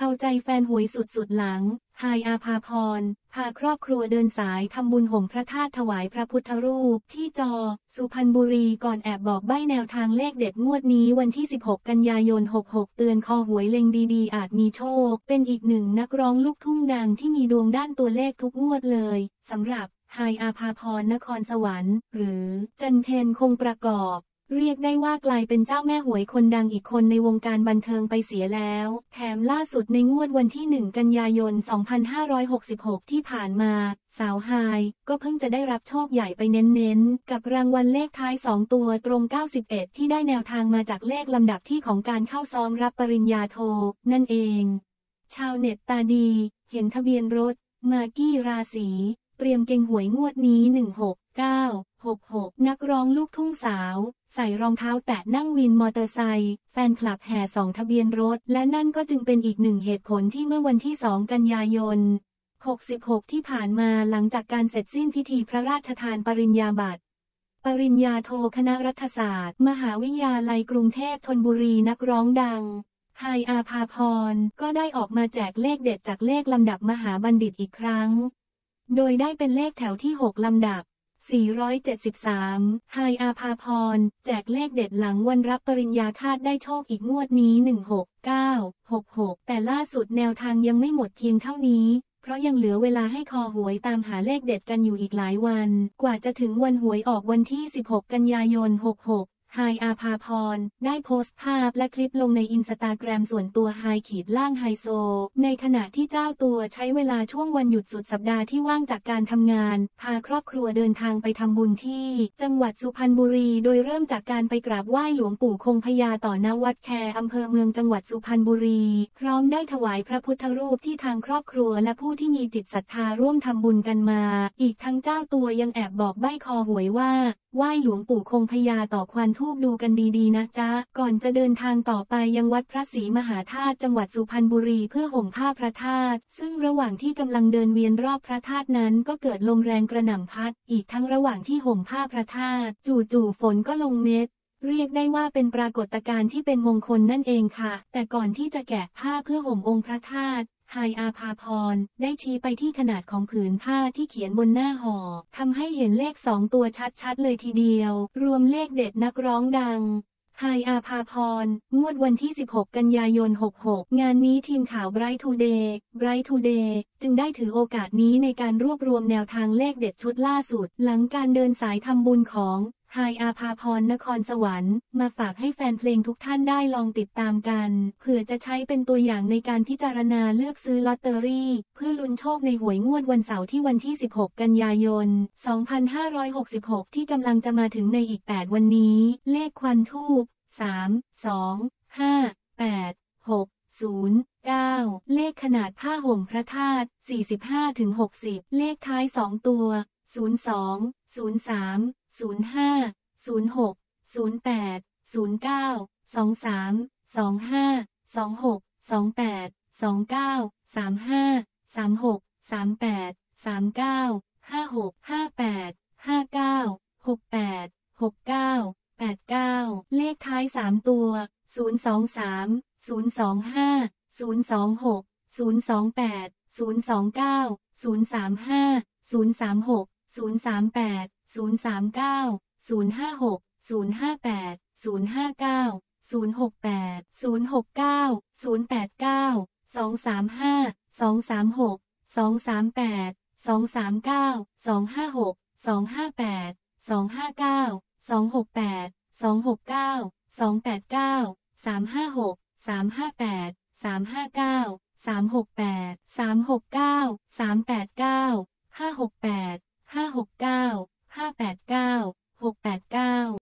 เอาใจแฟนหวยสุดๆหลังไฮอาภาพร พาครอบครัวเดินสายทำบุญห่มพระธาตุถวายพระพุทธรูป ที่จอ สุพรรณบุรีก่อนแอบบอกใบ้แนวทางเลขเด็ดงวดนี้วันที่ 16 กันยายน 66 เตือนคอหวยเล็งดีๆ อาจมีโชค เป็นอีกหนึ่งนักร้องลูกทุ่งดังที่มีดวงด้านตัวเลขทุกงวดเลยสำหรับไฮอาภาพรนครสวรรค์ หรือ จันเพนคงประกอบ เรียกได้ว่ากลายเป็นเจ้าแม่หวยคนดังอีกคนในวงการบันเทิงไปเสียแล้ว แถมล่าสุดในงวดวันที่ 1 กันยายน 2566 ที่ผ่านมา สาวฮายก็เพิ่งจะได้รับโชคใหญ่ไปเน้นๆ กับรางวัลเลขท้าย 2 ตัวตรง 91 ที่ได้แนวทางมาจากเลขลำดับที่ของการเข้าซ้อมรับปริญญาโท นั่นเอง ชาวเน็ตตาดี เห็นทะเบียนรถ มาร์กี้ราศรี เตรียมเก็งหวยงวดนี้ 16966 นักร้องลูกทุ่งสาว ใส่รองเท้าแตะนั่งวินมอเตอร์ไซค์แฟนคลับแห่ส่องทะเบียนรถ และนั่นก็จึงเป็นอีกหนึ่งเหตุผลที่เมื่อวันที่ 2 กันยายน 66 ที่ผ่านมาหลังจากการเสร็จสิ้นพิธีพระราชทานปริญญาบัตรปริญญาโทคณะรัฐศาสตร์ มหาวิทยาลัยกรุงเทพธนบุรีนักร้องดังไฮอาภาพรก็ได้ออกมาแจกเลขเด็ดจากเลขลำดับมหาบัณฑิตอีกครั้ง โดยได้เป็นเลขแถวที่ 6 ลำดับ 473ไฮอาภาพร แจกเลขเด็ดหลังวันรับปริญญาคาดได้โชคอีกงวดนี้ 16966 แต่ล่าสุดแนวทางยังไม่หมดเพียงเท่านี้ เพราะยังเหลือเวลาให้คอหวยตามหาเลขเด็ดกันอยู่อีกหลายวัน กว่าจะถึงวันหวยออกวันที่ 16 กันยายน 66 ไฮอาภาพร ได้โพสต์ภาพและคลิปลงในอินสตาแกรมส่วนตัวไฮขีดล่างไฮโซ ในขณะที่เจ้าตัวใช้เวลาช่วงวันหยุดสุดสัปดาห์ที่ว่างจากการทำงาน พาครอบครัวเดินทางไปทำบุญที่ จังหวัดสุพรรณบุรี โดยเริ่มจากการไปกราบไหว้หลวงปู่คงพญาต่อณวัดแคอำเภอเมืองจังหวัดสุพรรณบุรี พร้อมได้ถวายพระพุทธรูปที่ทางครอบครัวและผู้ที่มีจิตศรัทธาร่วมทำบุญกันมา อีกทั้งเจ้าตัวยังแอบบอกใบ้คอหวยว่า ไหว้หลวงปู่คงพญาต่อควันทูบดูกันดีๆนะจ๊ะ ก่อนจะเดินทางต่อไปยังวัดพระศรีมหาธาตุจังหวัดสุพรรณบุรีเพื่อห่มผ้าพระธาตุ ซึ่งระหว่างที่กำลังเดินเวียนรอบพระธาตุนั้นก็เกิดลมแรงกระหน่ำพัด อีกทั้งระหว่างที่ห่มผ้าพระธาตุจู่ๆฝนก็ลงเม็ด เรียกได้ว่าเป็นปรากฏการณ์ที่เป็นมงคลนั่นเองค่ะ แต่ก่อนที่จะแกะผ้าเพื่อห่มองค์พระธาตุไฮอาภาพร ได้ชี้ไปที่ขนาดของผืนผ้าที่เขียนบนหน้าห่อทำให้เห็นเลขสองตัวชัดๆเลยทีเดียว รวมเลขเด็ดนักร้องดังไฮอาภาพร งวดวันที่ 16 กันยายน 66 งานนี้ทีมข่าว Bright Today Bright Today จึงได้ถือโอกาสนี้ในการรวบรวมแนวทางเลขเด็ดชุดล่าสุด หลังการเดินสายทำบุญของ ไฮอาภาพรนครสวรรค์ มาฝากให้แฟนเพลงทุกท่านได้ลองติดตามกัน เผื่อจะใช้เป็นตัวอย่างในการพิจารณาเลือกซื้อลอตเตอรี่ เพื่อลุ้นโชคในหวยงวดวันเสาร์ที่วันที่ 16 กันยายน 2566 ที่กำลังจะมาถึงในอีก 8 วันนี้ เลขควันทูบ3 2 5 8 6 0 9 เลขขนาดผ้าห่มพระธาตุ45ถึง60 เลขท้าย 2 ตัว 02 03 05 06 08 09 23 25 26 28 29 35 36 38 39 56 58 59 68 69 89 เลขท้าย 3 ตัว 023 025 026 028 029 035 036 038 039 056 058 059 068 069 089 235 236 238 239 256 258 259 268 269 289 356 358 359 368 369 389 568 569 589 689